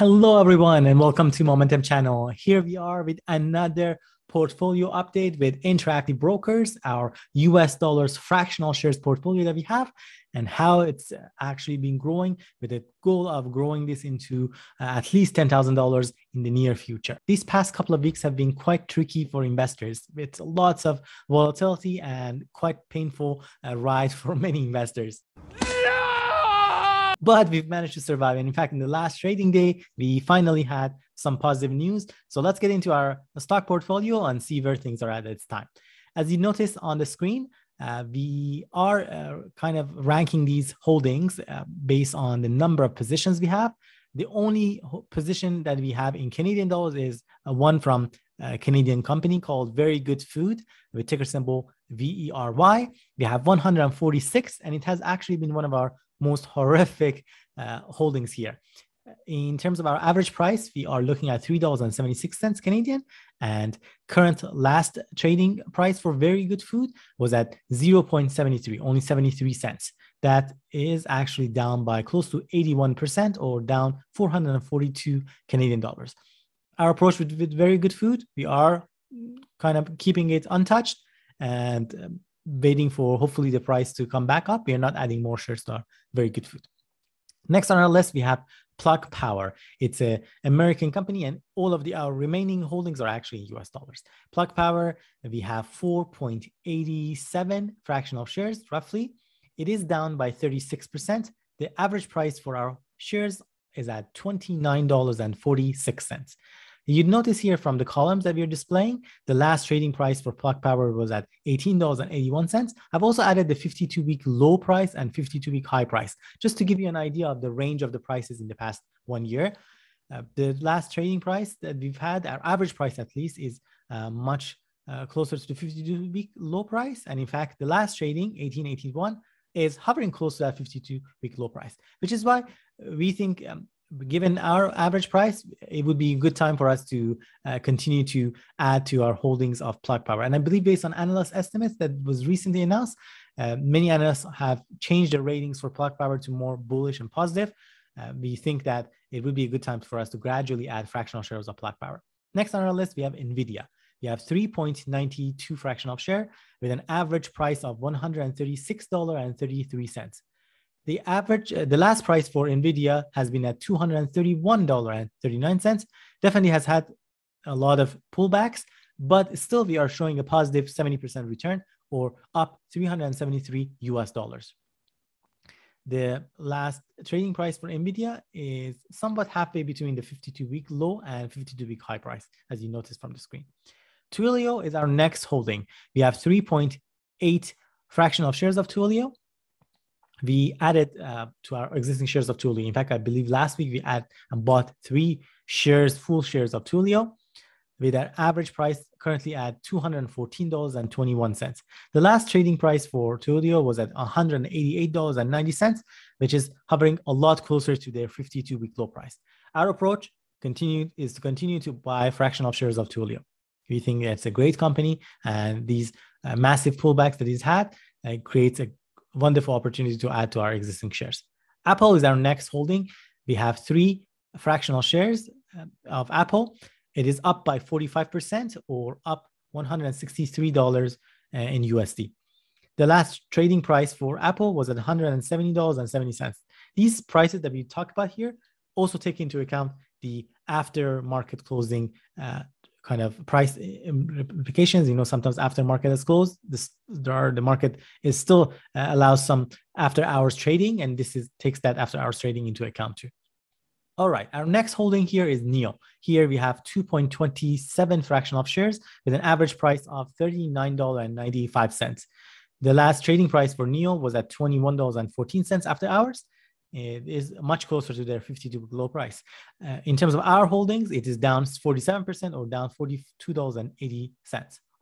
Hello, everyone, and welcome to Moementum Channel. Here we are with another portfolio update with Interactive Brokers, our US dollars fractional shares portfolio that we have, and how it's actually been growing with the goal of growing this into uh, at least $10,000 in the near future. These past couple of weeks have been quite tricky for investors with lots of volatility and quite painful uh, ride for many investors but we've managed to survive. And in fact, in the last trading day, we finally had some positive news. So let's get into our stock portfolio and see where things are at this time. As you notice on the screen, uh, we are uh, kind of ranking these holdings uh, based on the number of positions we have. The only position that we have in Canadian dollars is one from a Canadian company called Very Good Food with ticker symbol VERY. We have 146, and it has actually been one of our most horrific uh, holdings here. In terms of our average price, we are looking at $3.76 Canadian, and current last trading price for very good food was at 0.73, only 73 cents. That is actually down by close to 81% or down 442 Canadian dollars. Our approach with, with very good food, we are kind of keeping it untouched and um, waiting for hopefully the price to come back up. We are not adding more shares to our very good food. Next on our list, we have Plug Power. It's an American company, and all of the our remaining holdings are actually in US dollars. Plug Power, we have 4.87 fractional shares roughly. It is down by 36%. The average price for our shares is at $29.46. You'd notice here from the columns that we're displaying, the last trading price for Plug Power was at $18.81. I've also added the 52 week low price and 52 week high price, just to give you an idea of the range of the prices in the past one year. Uh, the last trading price that we've had, our average price at least, is uh, much uh, closer to the 52 week low price. And in fact, the last trading, 1881, is hovering close to that 52 week low price, which is why we think um, given our average price, it would be a good time for us to uh, continue to add to our holdings of Plug Power. And I believe based on analyst estimates that was recently announced, uh, many analysts have changed their ratings for Plug Power to more bullish and positive. Uh, we think that it would be a good time for us to gradually add fractional shares of Plug Power. Next on our list, we have NVIDIA. We have 3.92 fractional share with an average price of $136.33 the average, uh, the last price for NVIDIA has been at $231.39. Definitely has had a lot of pullbacks, but still we are showing a positive 70% return or up 373 US dollars. The last trading price for NVIDIA is somewhat halfway between the 52 week low and 52 week high price, as you notice from the screen. Twilio is our next holding. We have 3.8 fraction of shares of Twilio we added uh, to our existing shares of Twilio. In fact, I believe last week we add and bought three shares, full shares of Twilio with an average price currently at $214.21. The last trading price for Twilio was at $188.90, which is hovering a lot closer to their 52 week low price. Our approach continue, is to continue to buy fractional shares of Twilio. We think it's a great company and these uh, massive pullbacks that he's had uh, creates a wonderful opportunity to add to our existing shares. Apple is our next holding. We have three fractional shares uh, of Apple. It is up by 45% or up $163 uh, in USD. The last trading price for Apple was at $170.70. These prices that we talk about here also take into account the after market closing uh, kind of price implications. You know, sometimes after market is closed, this there are, the market is still uh, allows some after hours trading, and this is takes that after hours trading into account too. All right, our next holding here is NIO. Here we have 2.27 fraction of shares with an average price of $39.95. The last trading price for NIO was at $21.14 after hours, it is much closer to their 52 low price. Uh, in terms of our holdings, it is down 47% or down $42.80.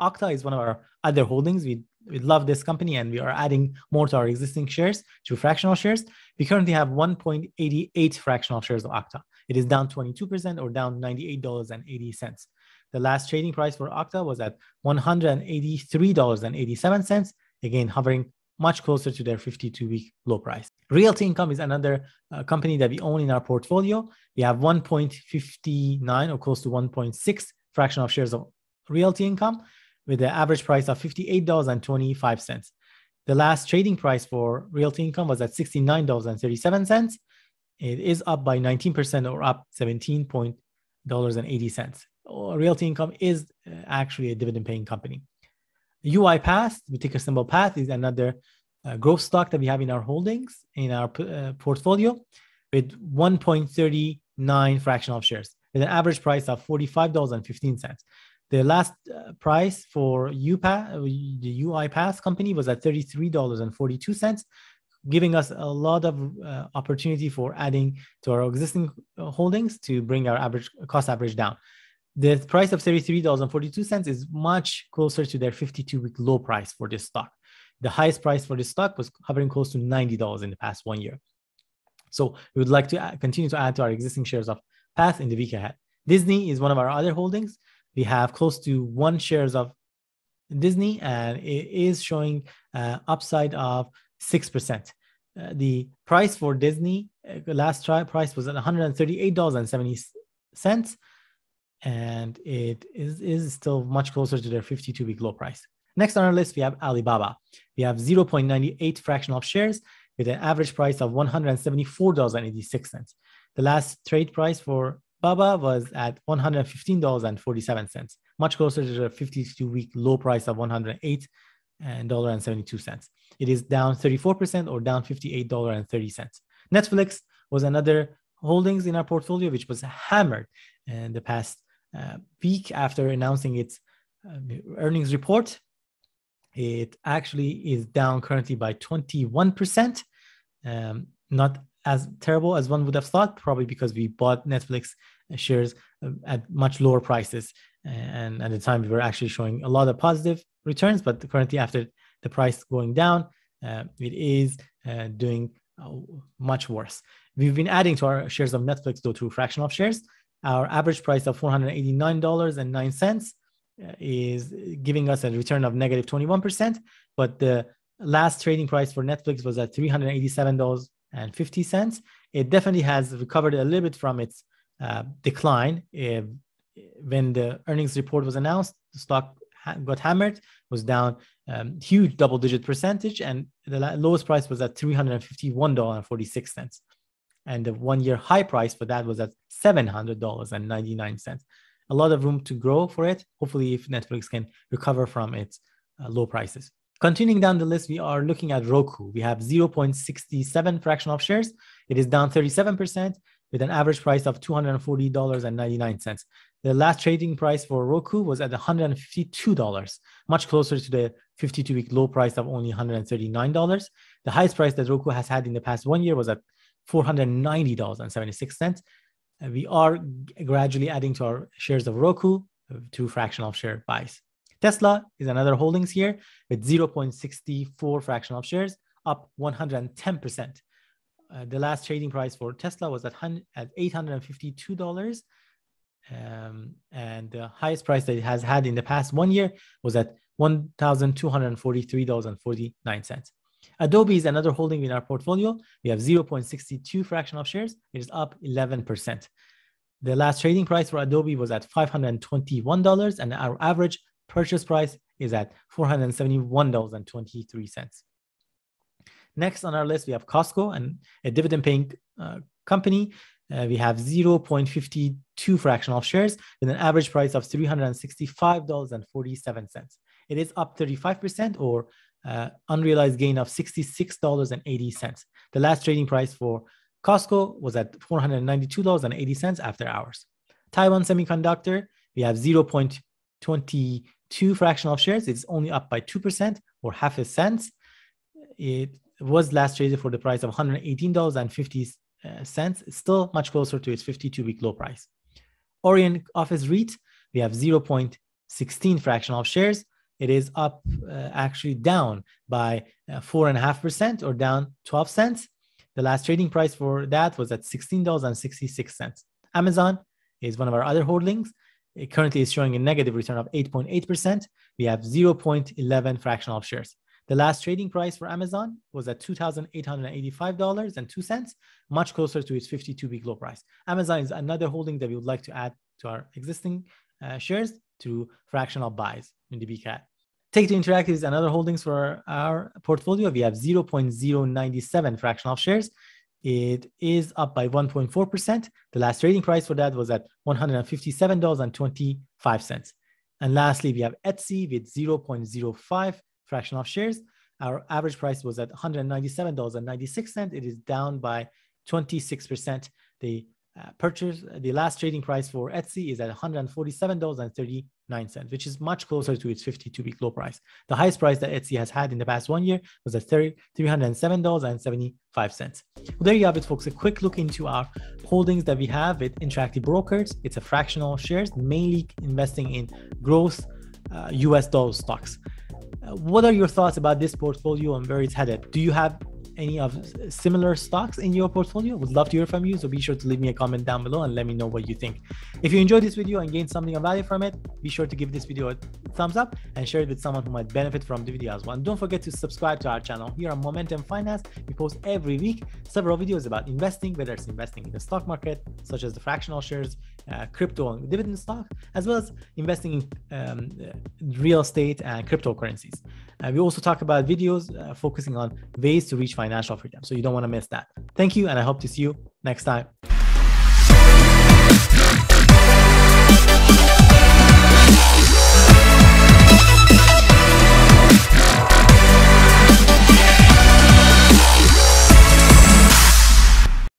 Okta is one of our other holdings. We, we love this company and we are adding more to our existing shares to fractional shares. We currently have 1.88 fractional shares of Okta. It is down 22% or down $98.80. The last trading price for Okta was at $183.87, again hovering much closer to their 52 week low price. Realty Income is another uh, company that we own in our portfolio. We have 1.59 or close to 1.6 fraction of shares of Realty Income with an average price of $58.25. The last trading price for Realty Income was at $69.37. It is up by 19% or up $17.80. Realty Income is uh, actually a dividend paying company. UiPath, the ticker symbol PATH, is another uh, growth stock that we have in our holdings in our uh, portfolio with 1.39 fractional of shares with an average price of $45.15. The last uh, price for UiPath, uh, the UiPath company was at $33.42, giving us a lot of uh, opportunity for adding to our existing uh, holdings to bring our average cost average down. The price of $33.42 is much closer to their 52 week low price for this stock. The highest price for this stock was hovering close to $90 in the past one year. So we would like to continue to add to our existing shares of Path in the week ahead. Disney is one of our other holdings. We have close to one shares of Disney, and it is showing uh, upside of six percent. Uh, the price for Disney uh, last try price was at one hundred and it is, is still much closer to their fifty-two week low price. Next on our list, we have Alibaba. We have 0.98 fraction of shares with an average price of $174.86. The last trade price for Baba was at $115.47, much closer to the 52 week low price of $108.72. It is down 34% or down $58.30. Netflix was another holdings in our portfolio, which was hammered in the past week after announcing its uh, earnings report. It actually is down currently by 21%. Um, not as terrible as one would have thought, probably because we bought Netflix shares uh, at much lower prices. And at the time, we were actually showing a lot of positive returns, but currently, after the price going down, uh, it is uh, doing uh, much worse. We've been adding to our shares of Netflix though through fractional shares. Our average price of $489.09 is giving us a return of negative 21%, but the last trading price for Netflix was at $387.50. It definitely has recovered a little bit from its uh, decline. Uh, when the earnings report was announced, the stock got hammered, was down um, huge double digit percentage, and the lowest price was at $351.46. And the one year high price for that was at $700.99 a lot of room to grow for it. Hopefully, if Netflix can recover from its uh, low prices. Continuing down the list, we are looking at Roku. We have 0.67 fraction of shares. It is down 37% with an average price of $240.99. The last trading price for Roku was at $152, much closer to the 52 week low price of only $139. The highest price that Roku has had in the past one year was at $490.76 we are gradually adding to our shares of Roku to fractional share buys. Tesla is another holdings here with 0.64 fractional shares, up 110%. Uh, the last trading price for Tesla was at, at $852. Um, and the highest price that it has had in the past one year was at $1,243.49. Adobe is another holding in our portfolio. We have 0.62 fraction of shares. It is up 11%. The last trading price for Adobe was at $521, and our average purchase price is at $471.23. Next on our list, we have Costco and a dividend paying uh, company. Uh, we have 0.52 fractional shares with an average price of $365.47. It is up 35% or uh, unrealized gain of $66.80. The last trading price for Costco was at $492.80 after hours. Taiwan Semiconductor, we have 0.22 fractional shares. It's only up by 2% or half a cent. It was last traded for the price of $118.50. It's still much closer to its 52 week low price. Orion Office REIT, we have 0.16 fractional shares it is up uh, actually down by uh, four and a half percent or down 12 cents. The last trading price for that was at $16.66. Amazon is one of our other holdings. It currently is showing a negative return of 8.8%. We have 0.11 fractional shares. The last trading price for Amazon was at $2,885.02, much closer to its 52 week low price. Amazon is another holding that we would like to add to our existing uh, shares through fractional buys in the BCAT. Take Two Interactive is another holdings for our portfolio. We have 0.097 fractional shares. It is up by 1.4%. The last trading price for that was at $157.25. And lastly, we have Etsy with 0.05 fractional shares. Our average price was at $197.96. It is down by 26%. The uh, purchase, the last trading price for Etsy is at $147.39, which is much closer to its 52 week low price. The highest price that Etsy has had in the past one year was at $307.75. Well, there you have it, folks. A quick look into our holdings that we have with Interactive Brokers. It's a fractional shares, mainly investing in growth uh, US dollar stocks. Uh, what are your thoughts about this portfolio and where it's headed? Do you have any of similar stocks in your portfolio? Would love to hear from you. So be sure to leave me a comment down below and let me know what you think. If you enjoyed this video and gained something of value from it, be sure to give this video a thumbs up and share it with someone who might benefit from the video as well. And don't forget to subscribe to our channel. Here on Moementum Finance, we post every week several videos about investing, whether it's investing in the stock market, such as the fractional shares, uh, crypto and dividend stock, as well as investing in um, real estate and cryptocurrencies. We also talk about videos uh, focusing on ways to reach financial freedom. So you don't want to miss that. Thank you, and I hope to see you next time.